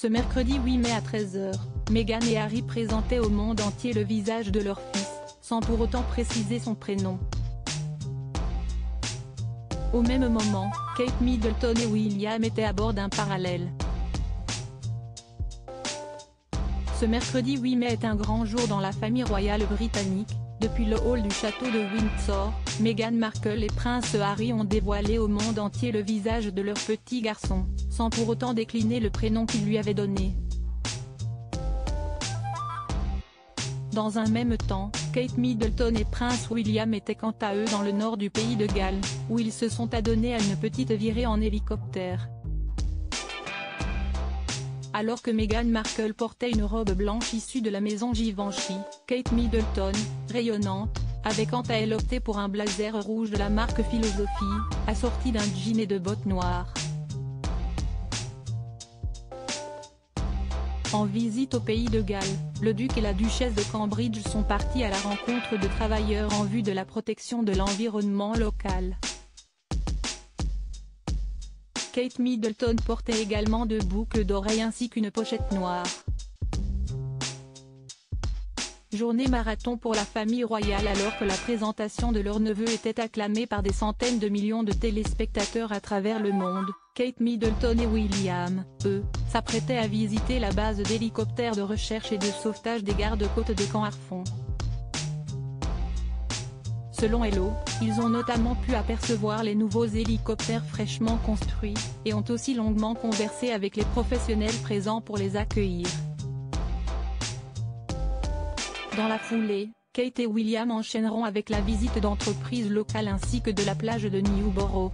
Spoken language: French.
Ce mercredi 8 mai à 13h, Meghan et Harry présentaient au monde entier le visage de leur fils, sans pour autant préciser son prénom. Au même moment, Kate Middleton et William étaient à bord d'un parallèle. Ce mercredi 8 mai est un grand jour dans la famille royale britannique, depuis le hall du château de Windsor, Meghan Markle et Prince Harry ont dévoilé au monde entier le visage de leur petit garçon, sans pour autant décliner le prénom qu'ils lui avaient donné. Dans un même temps, Kate Middleton et Prince William étaient quant à eux dans le nord du pays de Galles, où ils se sont adonnés à une petite virée en hélicoptère. Alors que Meghan Markle portait une robe blanche issue de la maison Givenchy, Kate Middleton, rayonnante, avait quant à elle opté pour un blazer rouge de la marque Philosophie, assorti d'un jean et de bottes noires. En visite au pays de Galles, le duc et la duchesse de Cambridge sont partis à la rencontre de travailleurs en vue de la protection de l'environnement local. Kate Middleton portait également deux boucles d'oreilles ainsi qu'une pochette noire. Journée marathon pour la famille royale alors que la présentation de leur neveu était acclamée par des centaines de millions de téléspectateurs à travers le monde, Kate Middleton et William, eux, s'apprêtaient à visiter la base d'hélicoptères de recherche et de sauvetage des gardes-côtes de Camp Arfon. Selon Hello, ils ont notamment pu apercevoir les nouveaux hélicoptères fraîchement construits, et ont aussi longuement conversé avec les professionnels présents pour les accueillir. Dans la foulée, Kate et William enchaîneront avec la visite d'entreprises locales ainsi que de la plage de Newborough.